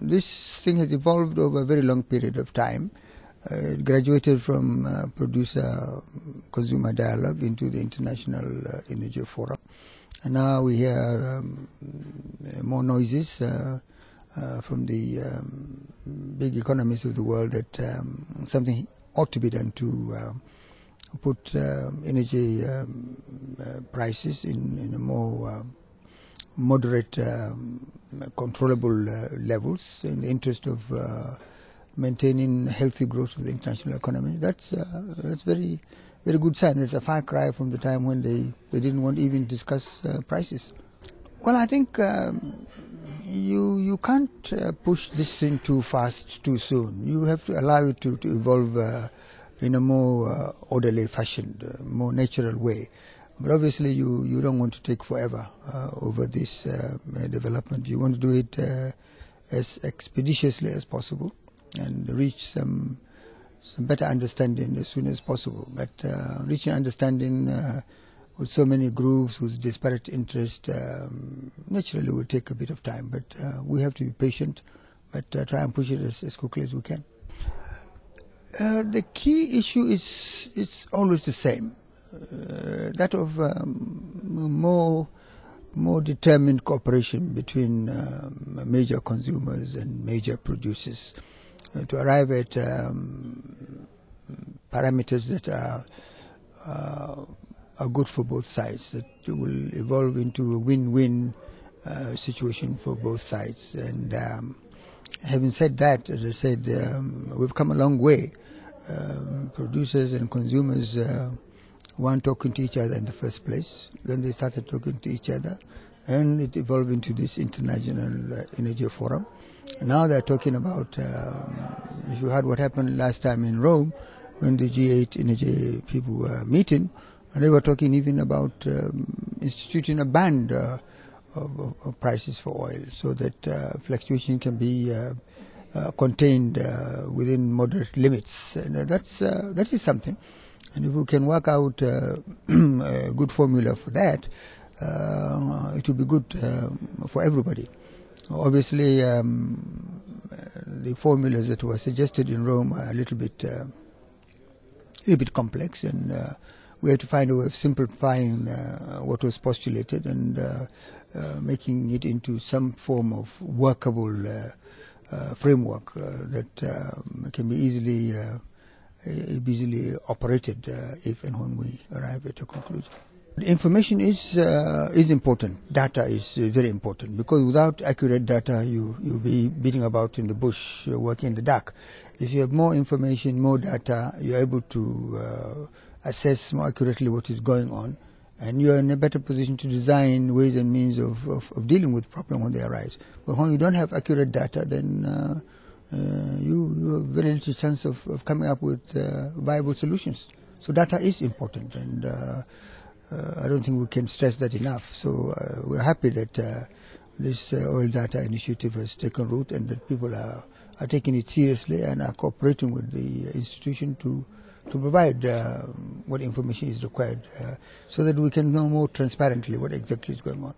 This thing has evolved over a very long period of time. Uh, it graduated from uh, producer-consumer dialogue into the International uh, Energy Forum. And now we hear um, more noises uh, uh, from the um, big economies of the world that um, something ought to be done to um, put um, energy um, uh, prices in, in, a more moderate, controllable levels in the interest of maintaining healthy growth of the international economy. That's uh, that's very very good sign. It's a far cry from the time when they, they didn't want to even discuss uh, prices. Well, I think um, you you can't uh, push this thing too fast too soon. You have to allow it to, to evolve uh, in a more uh, orderly fashion, uh, more natural way. But obviously, you, you don't want to take forever over this development. You want to do it as expeditiously as possible and reach some some better understanding as soon as possible. But uh, reaching understanding uh, with so many groups with disparate interests um, naturally will take a bit of time. But uh, we have to be patient, but uh, try and push it as, as quickly as we can. Uh, the key issue is it's always the same, uh, that of um, more more determined cooperation between um, major consumers and major producers to arrive at um, parameters that are, uh, are good for both sides, that will evolve into a win-win uh, situation for both sides. And um, having said that, as I said, um, we've come a long way. Um, producers and consumers uh, weren't talking to each other in the first place. Then they started talking to each other, and it evolved into this international uh, energy forum. Now they're talking about, um, if you heard what happened last time in Rome, when the G8 energy people were meeting, and they were talking even about um, instituting a band uh, of, of, prices for oil so that uh, fluctuation can be uh, uh contained uh, within moderate limits. And that's, that is something. And if we can work out a good formula for that, it will be good for everybody. Obviously, um, the formulas that were suggested in Rome are a little bit, uh, a little bit complex, and uh, we had to find a way of simplifying uh, what was postulated and uh, uh, making it into some form of workable uh, framework that um, can be easily easily operated if and when we arrive at a conclusion. Information is uh, is important. Data is uh, very important because without accurate data, you you'll be beating about in the bush, uh, working in the dark. If you have more information, more data, you're able to uh, assess more accurately what is going on, and you're in a better position to design ways and means of, of, of dealing with problems when they arise. But when you don't have accurate data, then uh, uh, you, you have very little chance of, of coming up with viable solutions. So data is important, and uh, I don't think we can stress that enough. So uh, we're happy that uh, this oil data initiative has taken root and that people are, are taking it seriously and are cooperating with the institution to to provide uh, what information is required uh, so that we can know more transparently what exactly is going on.